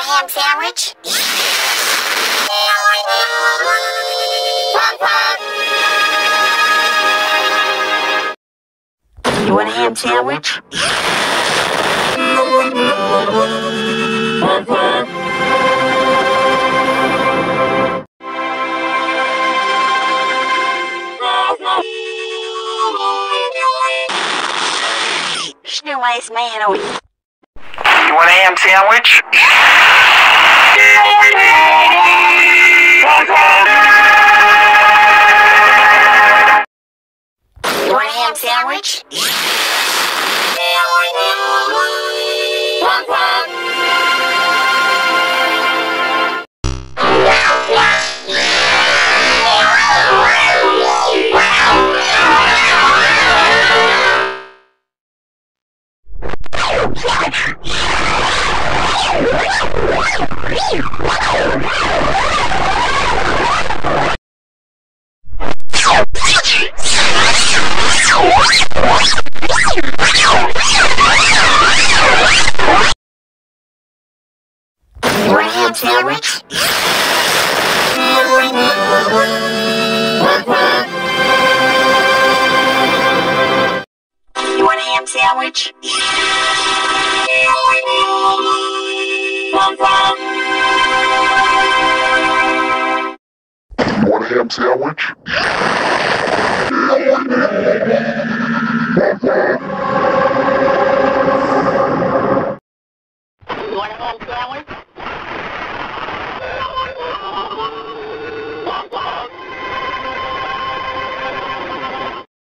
a ham sandwich? You want a ham sandwich? Schneeweiß man. You want a ham sandwich? You want a ham sandwich? Want a ham sandwich? You want a ham sandwich? You want a ham sandwich?